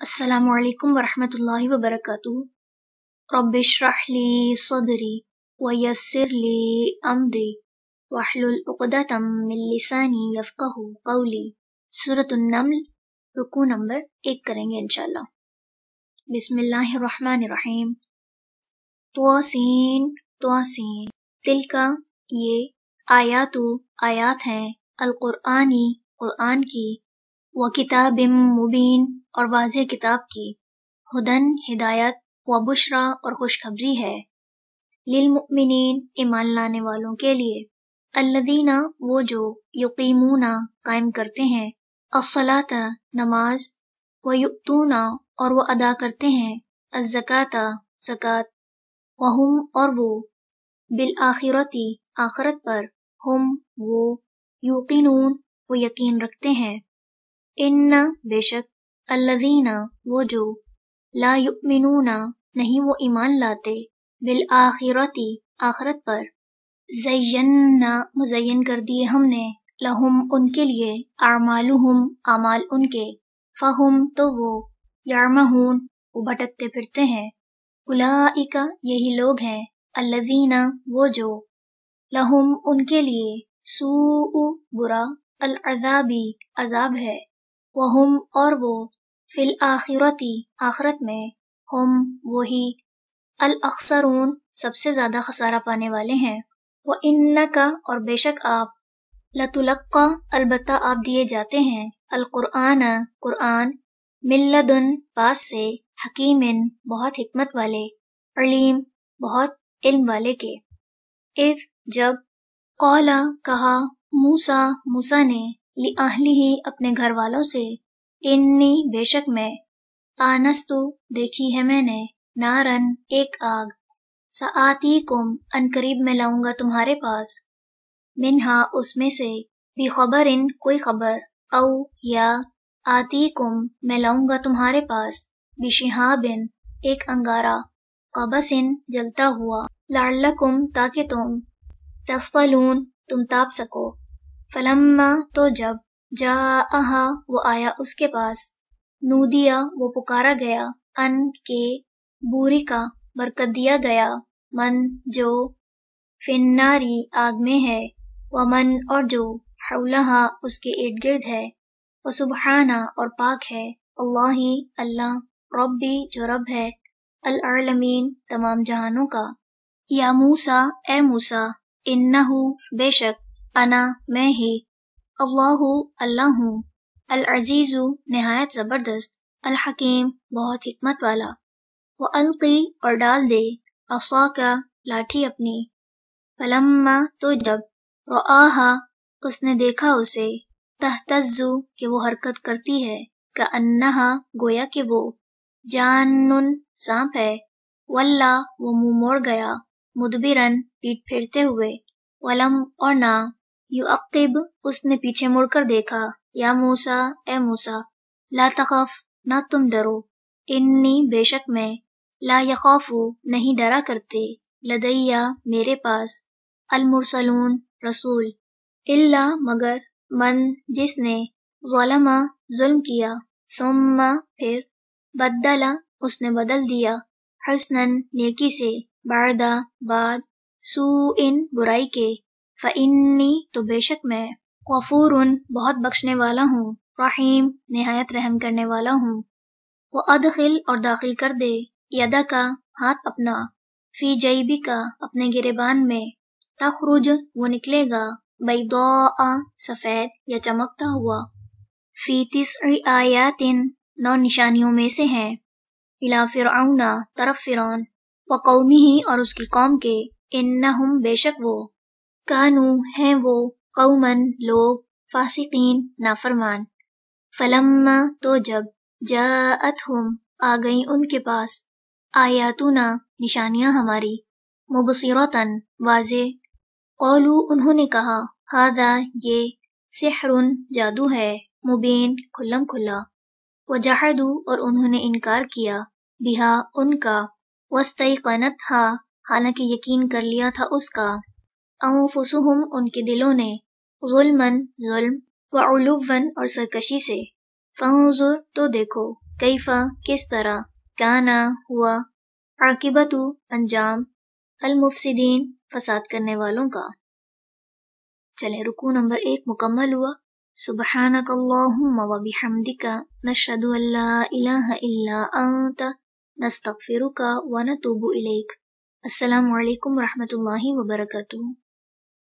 السلام علیکم ورحمۃ اللہ وبرکاتہ۔ رب اشرح لی صدری ویسر لی امری واحلل عقدۃ من لسانی یفقهوا قولی۔ سورۃ النمل رکو نمبر ایک کریں گے انشاءاللہ۔ بسم اللہ الرحمن الرحیم۔ توسین توسین تل یہ آیات آیات ہیں۔ القرآنی، قرآن کی۔ و کتاب مبین اور واضح کتاب کی۔ ہدن، ہدایت، و بشرا اور خوشخبری ہے۔ للمؤمنین ایمان لانے والوں کے لیے۔ الذین، وہ جو یقیمون قائم کرتے ہیں۔ الصلاۃ، نماز۔ و یؤتون اور وہ ادا کرتے ہیں۔ الزکاۃ زکات وہم اور وہ۔ بالآخرتی آخرت پر ہم، وہ یوقینون وہ یقین رکھتے ہیں۔ ان بے شک الذین وہ جو لا یؤمنون نہیں وہ ایمان لاتے بالآخرتی آخرت پر زینا مزین کر دیے ہم نے لہم ان کے لیے، اعمالہم، اعمال ان کے۔ فہم تو وہ یارمہون وہ بھٹکتے پھرتے ہیں۔ اولئک یہی لوگ ہیں الذین وہ جو لہم ان کے لیے سوء برا العذابی عذاب ہے۔ وہم اور وہ فی الآخرتی آخرت میں ہم وہی الاخسرون سب سے زیادہ خسارہ پانے والے ہیں۔ وہ ان کا اور بے شک آپ لتلقا البتہ آپ دیے جاتے ہیں۔ القرآن، قرآن ملدن پاس سے حکیم، بہت حکمت والے، علیم، بہت علم والے کے۔ اذ جب قولا کہا موسا موسا نے لی ہی اپنے گھر والوں سے، انی بے شک میں، آنستو دیکھی ہے میں نے، نارن ایک آگ سآتی کم ان قریب میں لاؤں گا تمہارے پاس۔ منہا اس میں سے بھی خبر ان کوئی خبر، او یا آتی کم میں لاؤں گا تمہارے پاس۔ بشہابن ایک انگارا قبسن جلتا ہوا، لعلکم تاکہ تم تصطلون تم تاپ سکو۔ فلما تو جب جا وہ آیا اس کے پاس۔ نودیا، وہ پکارا گیا۔ ان کے بوری کا برکت دیا گیا۔ من، جو فناری آگ میں ہے۔ وہ من اور جو حولہا اس کے ارد گرد ہے۔ وہ سبحانہ اور پاک ہے۔ اللہ ہی اللہ، ربی، جو رب ہے۔ العالمین، تمام جہانوں کا۔ یا موسا اے موسا انہو، بے شک انا، میں ہی۔ اللہ اللہ ہوں۔ العزیز، نہایت زبردست۔ الحکیم، بہت حکمت والا۔ وہ القی اور ڈال دے۔ اصا کا لاٹھی اپنی۔ فلما تو جب رآہا، اس نے دیکھا اسے۔ تہتزو کہ وہ حرکت کرتی ہے۔ کہ انہا گویا کہ وہ۔ جانن سانپ ہے۔ واللہ وہ منہ موڑ گیا۔ مدبرن پیٹ پھیرتے ہوئے۔ ولم، اور نہ۔ یو اس نے پیچھے مڑ کر دیکھا، یا موسا اے موسا لا تخف، نہ تم ڈرو، انی بے شک میں لا یخوف نہیں ڈرا کرتے لدیا میرے پاس، المرسلون، رسول اللہ مگر من جس نے غلما ظلم کیا، ثم پھر بدلا اس نے بدل دیا حسنن نیکی سے باردہ بعد سو ان برائی کے۔ فعنی تو بے شک میں غفور بہت بخشنے والا ہوں، رحیم نہایت رحم کرنے والا ہوں۔ وہ ادخل اور داخل کر دے یدا کا ہاتھ اپنا، فی جیبی کا اپنے گریبان میں۔ تخرج وہ نکلے گا، بیضاء سفید یا چمکتا ہوا۔ فی تسع آیات نو نشانیوں میں سے ہیں۔ الا فرعون، طرف فرعون۔ و قومی ہی اور اس کی قوم کے، انہم بے شک وہ۔ کانو ہیں وہ قومن لوگ فاسقین نافرمان۔ فلما تو جب جاءتہم، آ گئیں ان کے پاس۔ آیاتنا، نشانیاں ہماری۔ مبصرتن واضح۔ قولو انہوں نے کہا ہادا یہ سحر جادو ہے، مبین، کھلم کھلا۔ وجحدو اور انہوں نے انکار کیا۔ بہا، ان کا۔ وستیقنت ہا حالانکہ یقین کر لیا تھا اس کا۔ انفسہم ان کے دلوں نے ظلمن ظلم و علوون اور سرکشی سے۔ فانظر تو دیکھو، کیفا، کس طرح؟ کانا ہوا؟ عاقبت انجام، المفسدین، فساد کرنے والوں کا۔ چلے رکو نمبر ایک مکمل ہوا۔ سبحانک اللہم و بحمدک، نشہد ان لا الہ الا انت، نستغفرک و نتوب الیک۔ السلام علیکم ورحمۃ اللہ وبرکاتہ۔